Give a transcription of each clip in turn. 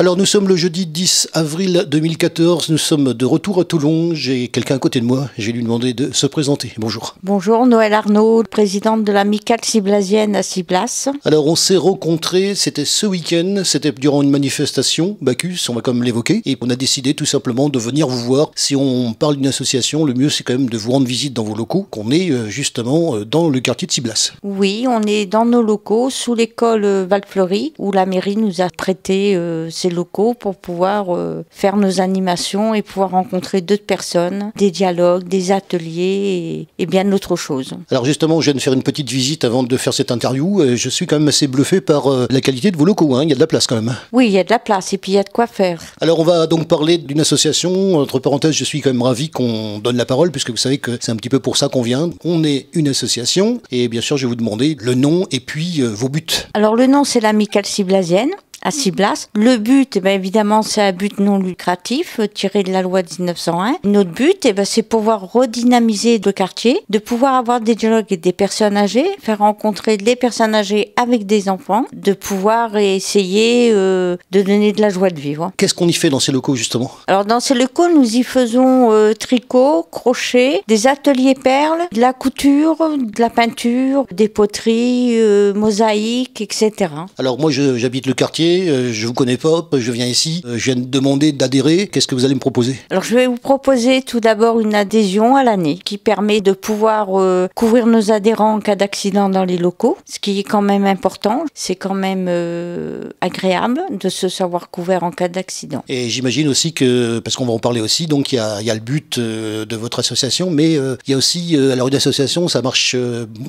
Alors nous sommes le jeudi 10 avril 2014, nous sommes de retour à Toulon. J'ai quelqu'un à côté de moi, j'ai lui demandé de se présenter. Bonjour. Bonjour, Noël Arnaud, présidente de l'amicale ciblasienne à Ciblas. Alors on s'est rencontrés, c'était ce week-end, c'était durant une manifestation, Bacchus, on va quand même l'évoquer, et on a décidé tout simplement de venir vous voir. Si on parle d'une association, le mieux c'est quand même de vous rendre visite dans vos locaux, qu'on est euh, justement euh, dans le quartier de Ciblas. Oui, on est dans nos locaux, sous l'école Valfleury, où la mairie nous a prêté euh, locaux pour pouvoir euh, faire nos animations et pouvoir rencontrer d'autres personnes, des dialogues, des ateliers et, et bien d'autres choses. Alors justement, je viens de faire une petite visite avant de faire cette interview. Euh, Je suis quand même assez bluffé par euh, la qualité de vos locaux. hein. Il y a de la place quand même. Oui, il y a de la place et puis il y a de quoi faire. Alors on va donc parler d'une association. Entre parenthèses, je suis quand même ravi qu'on donne la parole puisque vous savez que c'est un petit peu pour ça qu'on vient. On est une association et bien sûr, je vais vous demander le nom et puis euh, vos buts. Alors le nom c'est l'amicale ciblasienne à Ciblas. Le but, eh ben, évidemment, c'est un but non lucratif, euh, tiré de la loi de 1901. Notre but, eh ben, c'est pouvoir redynamiser le quartier, de pouvoir avoir des dialogues avec des personnes âgées, faire rencontrer les personnes âgées avec des enfants, de pouvoir essayer euh, de donner de la joie de vivre. Qu'est-ce qu'on y fait dans ces locaux justement? Alors dans ces locaux, nous y faisons euh, tricot, crochet, des ateliers perles, de la couture, de la peinture, des poteries, euh, mosaïques, etc. Alors moi, j'habite le quartier, euh, je vous connais pas, je viens ici, euh, je viens de demander d'adhérer. Qu'est-ce que vous allez me proposer? Alors je vais vous proposer tout d'abord une adhésion à l'année qui permet de pouvoir euh, couvrir nos adhérents en cas d'accident dans les locaux, ce qui est quand même important. C'est quand même euh, agréable de se savoir couvert en cas d'accident. Et j'imagine aussi que, parce qu'on va en parler aussi, donc il y a, il y a le but euh, de votre association, mais il y a aussi, alors une association, ça marche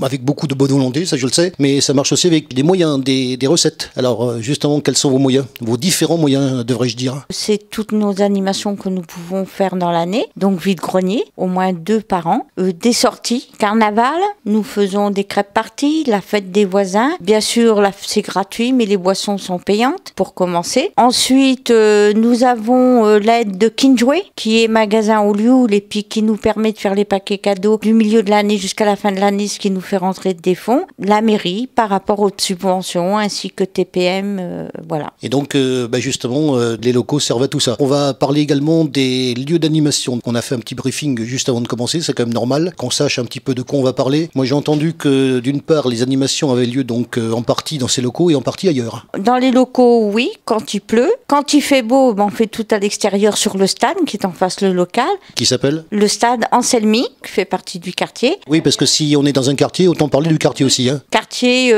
avec beaucoup de bonne volonté, ça je le sais, mais ça marche aussi avec des moyens, des, des recettes. Alors justement, quels sont vos moyens Vos différents moyens, devrais-je dire? C'est toutes nos animations que nous pouvons faire dans l'année, donc vide-grenier, au moins deux par an, Euh, des sorties, carnaval, nous faisons des crêpes parties, la fête des voisins. Bien sûr, c'est gratuit, mais les boissons sont payantes pour commencer. Ensuite, euh, nous avons euh, l'aide de Kinjway, qui est magasin au lieu, et puis qui nous permet de faire les paquets cadeaux du milieu de l'année jusqu'à la fin de l'année, ce qui nous fait rentrer des fonds. La mairie, par rapport aux subventions, ainsi que TPM, euh, voilà. Et donc, euh, bah, justement, euh, les locaux servent à tout ça. On va parler également des lieux d'animation. On a fait un petit briefing juste avant de commencer, c'est quand même normal qu'on sache un petit peu de quoi on va parler. Moi, j'ai entendu que d'une part, les animations avaient lieu donc euh, en partie dans ces locaux et en partie ailleurs. Dans les locaux, oui, quand il pleut. Quand il fait beau, ben, on fait tout à l'extérieur sur le stade qui est en face le local. Qui s'appelle Le stade Anselmi, qui fait partie du quartier. Oui, parce que si on est dans un quartier, autant parler du quartier aussi. Hein. Quartier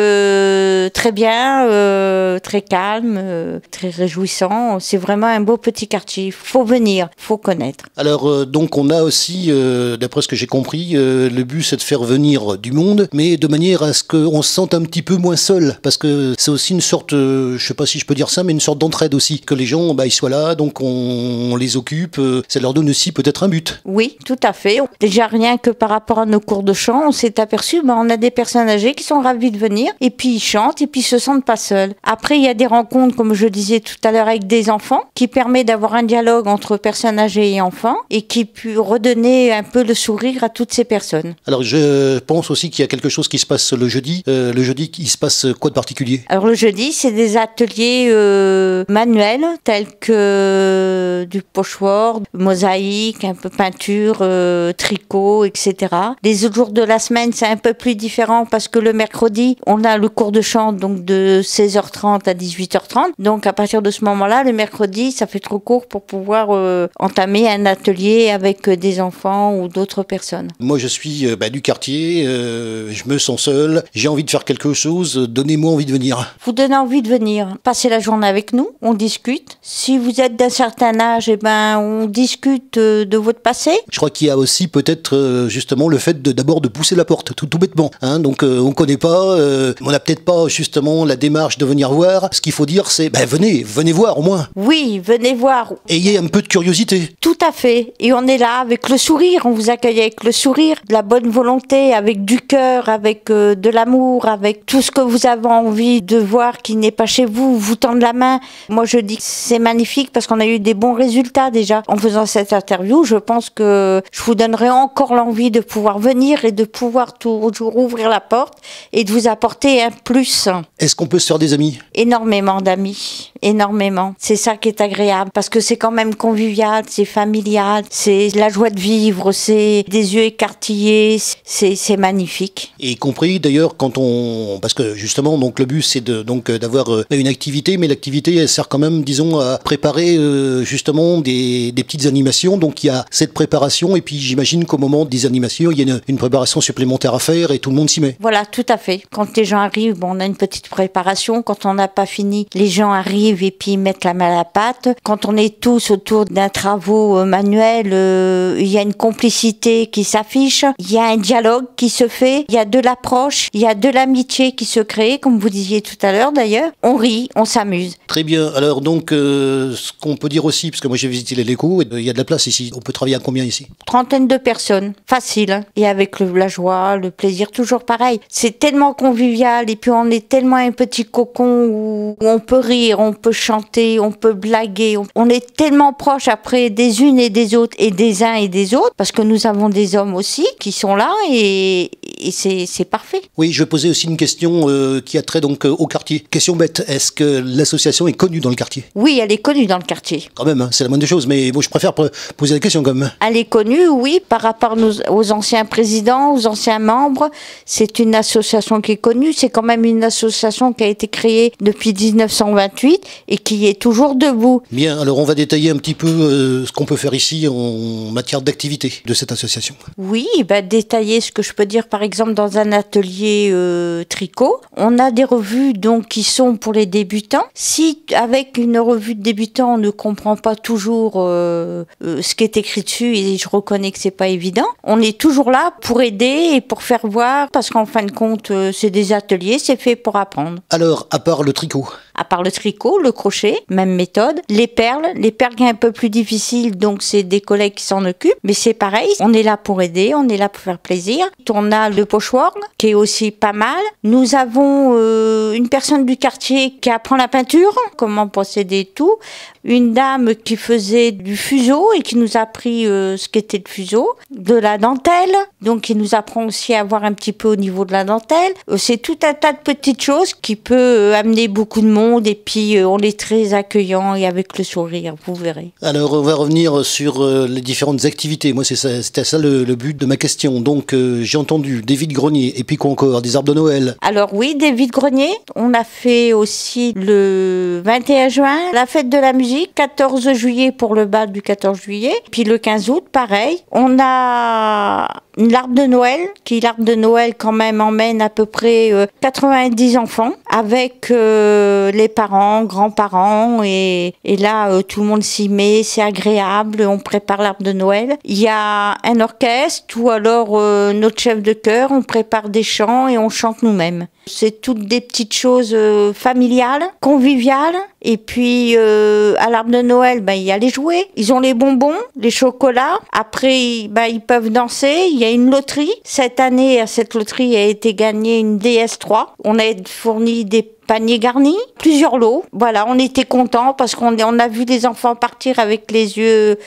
très bien, très calme, euh, très réjouissant. C'est vraiment un beau petit quartier. Il faut venir, faut connaître. Alors, euh, donc, on a aussi, euh, d'après ce que j'ai compris, le but c'est de faire venir du monde, mais de manière à ce qu'on se sente un petit peu moins seul, parce que c'est aussi une sorte, je sais pas si je peux dire ça, mais une sorte d'entraide aussi, que les gens, bah, ils soient là, donc on, on les occupe, ça leur donne aussi peut-être un but. Oui, tout à fait. Déjà rien que par rapport à nos cours de chant, on s'est aperçu, ben, on a des personnes âgées qui sont ravies de venir et puis ils chantent et puis ils se sentent pas seuls. Après, il y a des rencontres, comme je disais tout à l'heure, avec des enfants qui permet d'avoir un dialogue entre personnes âgées et enfants et qui peut redonner un peu le sourire à toutes ces personnes. Alors, je pense aussi qu'il y a quelque chose qui se passe le jeudi. Euh, le jeudi, il se passe quoi de particulier? Alors le jeudi, c'est des ateliers euh, manuels tels que du pochoir, mosaïque, un peu peinture, euh, tricot, etc. Les autres jours de la semaine, c'est un peu plus différent parce que le mercredi, on a le cours de chant donc de 16h30 à 18h30. Donc à partir de ce moment-là, le mercredi, ça fait trop court pour pouvoir euh, entamer un atelier avec euh, des enfants ou d'autres personnes. Moi, je suis euh, bah, du quartier, euh, je me sens seul, j'ai envie de faire quelque chose, donnez-moi envie de venir. vous donne envie de venir passer la journée avec nous, on discute. Si vous êtes d'un certain âge, eh ben, on discute de votre passé. Je crois qu'il y a aussi peut-être justement le fait de d'abord de pousser la porte, tout, tout bêtement. Hein, donc on connaît pas, on n'a peut-être pas justement la démarche de venir voir. Ce qu'il faut dire, c'est ben, venez, venez voir au moins. Oui, venez voir. Ayez un peu de curiosité. Tout à fait. Et on est là avec le sourire, on vous accueille avec le sourire, de la bonne volonté, avec du cœur, avec euh, de l'amour, avec tout ce que vous avez envie de voir qui n'est pas chez vous, vous tendre la main. Moi je dis dis que c'est magnifique parce qu'on a eu des bons résultats déjà en faisant cette interview. Je pense que je vous donnerai encore l'envie de pouvoir venir et de pouvoir toujours ouvrir la porte et de vous apporter un plus. Est-ce qu'on peut se faire des amis? Énormément d'amis, énormément. C'est ça qui est agréable parce que c'est quand même convivial, c'est familial, c'est la joie de vivre, c'est des yeux écartillés, c'est magnifique. Y compris d'ailleurs quand on, parce que justement donc le but c'est de donc d'avoir euh, une activité, mais l'activité elle sert quand même disons à préparer euh, justement des, des petites animations. Donc il y a cette préparation et puis j'imagine qu'au moment des animations il y a une, une préparation supplémentaire à faire et tout le monde s'y met. Voilà, tout à fait. Quand les gens arrivent, bon, on a une petite préparation. Quand on n'a pas fini, les gens arrivent et puis mettent la main à la pâte. Quand on est tous autour d'un travaux euh, manuel, euh, il y a une complicité qui s'affiche, il y a un dialogue qui se fait, il y a de l'approche, il y a de l'amitié qui se crée, comme vous disiez tout à l'heure d'ailleurs. On rit, on s'amuse. Très bien. Alors donc, euh, ce qu'on peut dire aussi, parce que moi j'ai visité les Léco, il y a de la place ici. On peut travailler à combien ici? Trentaine de personnes, facile. hein. Et avec le- la joie, le plaisir, toujours pareil. C'est tellement convivial et puis on est tellement un petit cocon où, où on peut rire, on peut chanter, on peut blaguer. On, on est tellement proche après des unes et des autres et des uns et des autres parce que nous avons des hommes aussi qui sont là et, et c'est parfait. Oui, je vais poser aussi une question euh, qui a trait donc euh, au quartier. Question bête, est-ce que l'association est connue dans le quartier? Oui, elle est connue dans le quartier. Quand même, hein, c'est la moindre des choses, mais bon, je préfère pr- poser la question quand même. Elle est connue, oui, par rapport nos- aux anciens présidents, aux anciens membres. C'est une association qui est connue. C'est quand même une association qui a été créée depuis 1928 et qui est toujours debout. Bien, alors on va détailler un petit peu euh, ce qu'on peut faire ici en matière d'activité de cette association. Oui, bah, détailler ce que je peux dire, par exemple, dans un atelier euh, tricot, on a des revues donc qui sont pour les débutants. Si avec une revue de débutants, on ne comprend pas toujours euh, euh, ce qui est écrit dessus, et je reconnais que c'est pas évident, on est toujours là pour aider et pour faire voir, parce qu'en fin de compte, c'est des ateliers, c'est fait pour apprendre. Alors, à part le tricot, À part le tricot, le crochet, même méthode. Les perles, les perles qui est un peu plus difficile, donc c'est des collègues qui s'en occupent. Mais c'est pareil, on est là pour aider, on est là pour faire plaisir. On a le pochoir, qui est aussi pas mal. Nous avons euh, une personne du quartier qui apprend la peinture, comment procéder tout. Une dame qui faisait du fuseau et qui nous a appris euh, ce qu'était le fuseau. De la dentelle, donc qui nous apprend aussi à voir un petit peu au niveau de la dentelle. Euh, c'est tout un tas de petites choses qui peut amener beaucoup de monde et puis on est très accueillant et avec le sourire, vous verrez. alors on va revenir sur les différentes activités. Moi, c'est ça- c'était ça le, but de ma question. Donc, j'ai entendu des vides greniers et puis quoi encore Des arbres de Noël. Alors oui, des vides-greniers. On a fait aussi le 21 juin la fête de la musique, 14 juillet pour le bal du 14 juillet, puis le 15 août pareil. On a l'arbre de Noël, qui l'arbre de Noël quand même emmène à peu près euh, 90 enfants avec euh, les parents, grands-parents et, là euh, tout le monde s'y met, c'est agréable, on prépare l'arbre de Noël. Il y a un orchestre ou alors euh, notre chef de chœur, on prépare des chants et on chante nous-mêmes. C'est toutes des petites choses euh, familiales, conviviales. Et puis euh, à l'arbre de Noël, ben, il y a les jouets, ils ont les bonbons, les chocolats. Après, ben, ils peuvent danser. Il y a une loterie. Cette année, à cette loterie a été gagnée une DS3. On a fourni des paniers garnis, plusieurs lots. Voilà, on était contents parce qu'on on a vu les enfants partir avec les yeux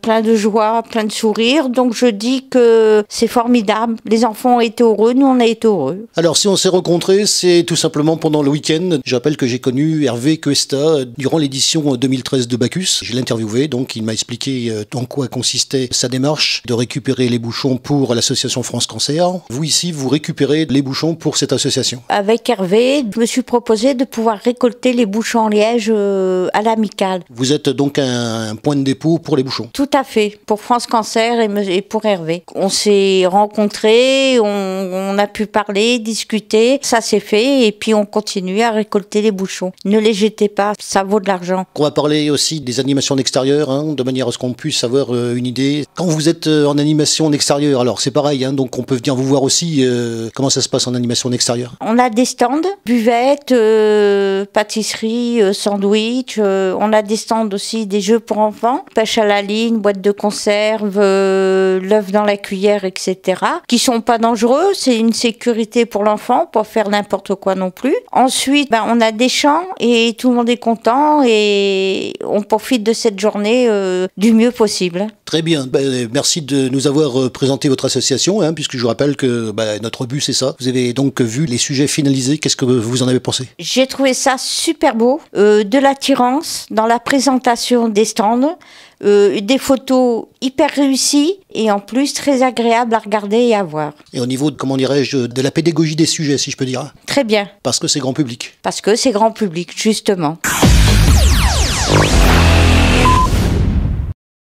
pleins de joie, pleins de sourires. Donc je dis que c'est formidable. Les enfants ont été heureux, nous on a été heureux. Alors, si on s'est rencontrés, c'est tout simplement pendant le week-end. Je rappelle que j'ai connu Hervé Cuesta euh, durant l'édition 2013 de Bacchus. Je l'ai interviewé, donc il m'a expliqué euh, en quoi consistait sa démarche de récupérer les bouchons pour l'association France Cancer. Vous ici, vous récupérez les bouchons pour cette association. Avec Hervé, je me suis proposé de pouvoir récolter les bouchons en liège euh, à l'amicale. Vous êtes donc un, point de dépôt pour les bouchons. Tout à fait, pour France Cancer et, pour Hervé. On s'est rencontrés, on, on a pu parler, discuter, ça s'est fait et puis on continue à récolter les bouchons. Ne les jetez pas, ça vaut de l'argent. On va parler aussi des animations en extérieur, hein, de manière à ce qu'on puisse avoir euh, une idée. Quand vous êtes euh, en animation en extérieur, alors c'est pareil, hein, donc on peut venir vous voir aussi euh, comment ça se passe en animation en extérieur. On a des stands, buvettes, euh, pâtisserie, euh, sandwich. euh, on a des stands aussi, des jeux pour enfants, pêche à la ligne, boîte de conserve, l'œuf dans la cuillère, etc. Qui sont pas dangereux. C'est une sécurité pour l'enfant, pas faire n'importe quoi non plus. Ensuite, ben, on a des champs et tout le monde est content et on profite de cette journée euh, du mieux possible. Très bien. Ben, merci de nous avoir euh, présenté votre association, hein, puisque je vous rappelle que ben, notre but c'est ça. Vous avez donc vu les sujets finalisés. Qu'est-ce que vous en avez pensé? J'ai trouvé ça super beau, euh, de l'attirance dans la présentation des stands, euh, des photos hyper réussies et en plus très agréables à regarder et à voir. Et au niveau, de, comment dirais-je, de la pédagogie des sujets, si je peux dire, Très bien, parce que c'est grand public. parce que c'est grand public, justement.